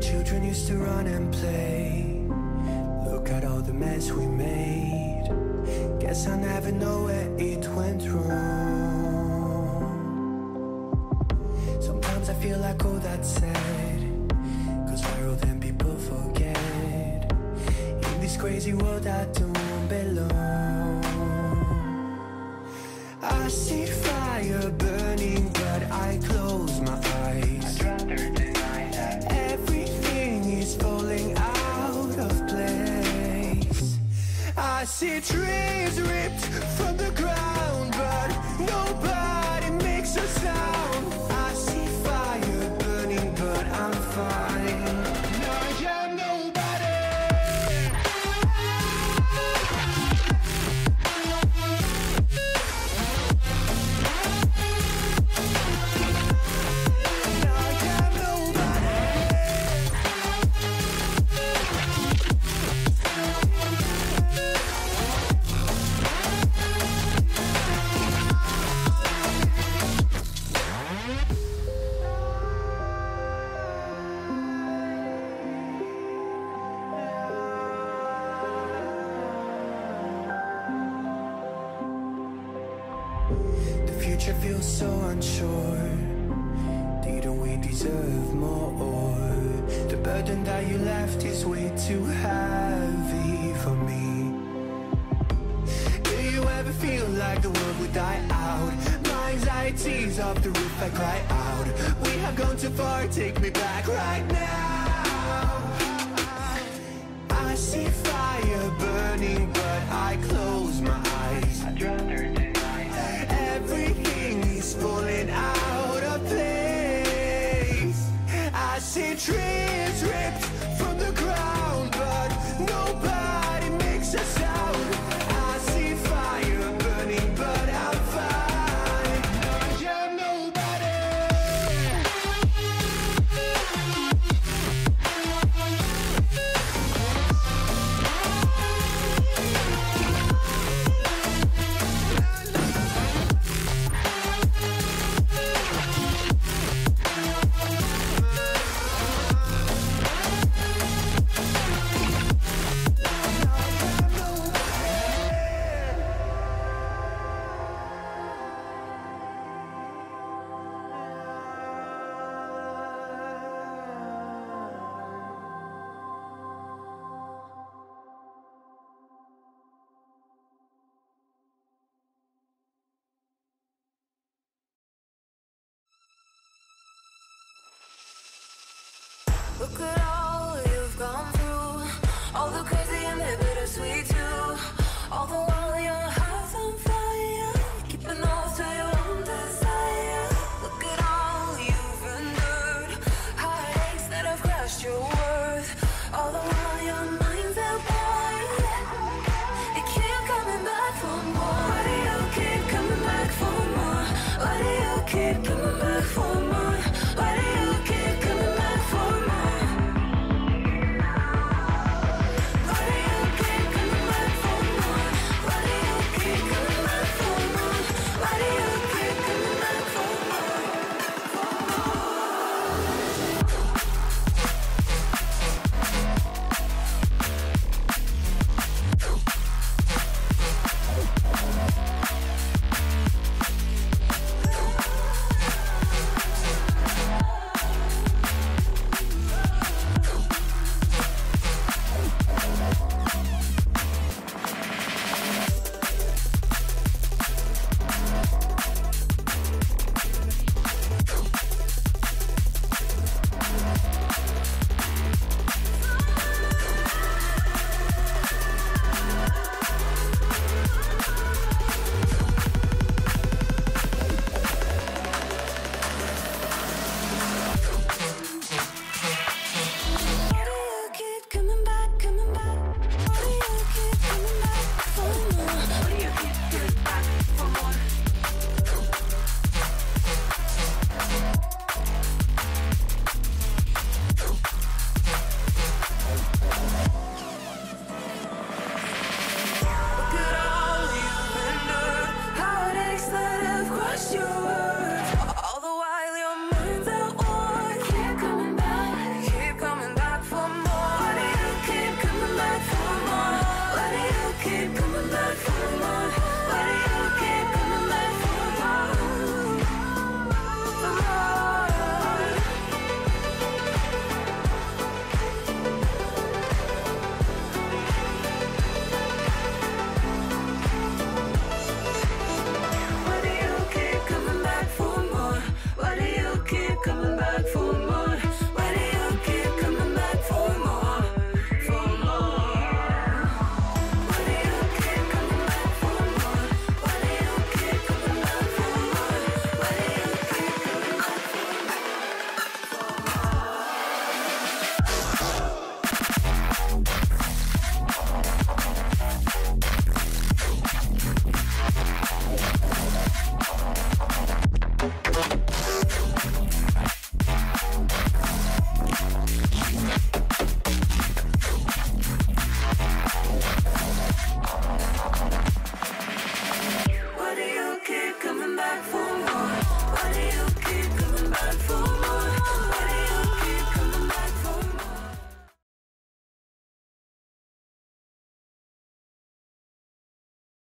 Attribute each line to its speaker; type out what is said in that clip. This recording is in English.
Speaker 1: Children used to run and play. Look at all the mess we made. Guess I never know where it went wrong. Sometimes I feel like all that's sad. Cause viral then people forget. In this crazy world I don't belong. See trees ripped from the The future feels so unsure. Didn't we deserve more? The burden that you left is way too heavy for me. Do you ever feel like the world would die out? My anxieties off the roof, I cry out. We have gone too far, take me back right now. See trees
Speaker 2: Look at all you've gone through, all the crazy and the bittersweet too. All the while your heart's on fire, keeping off to your own desire. Look at all you've endured, heartaches that have crushed your worth. All the while your mind's at war. You keep coming back for more. Why do you keep coming back for more? Why do you keep coming back for Bye.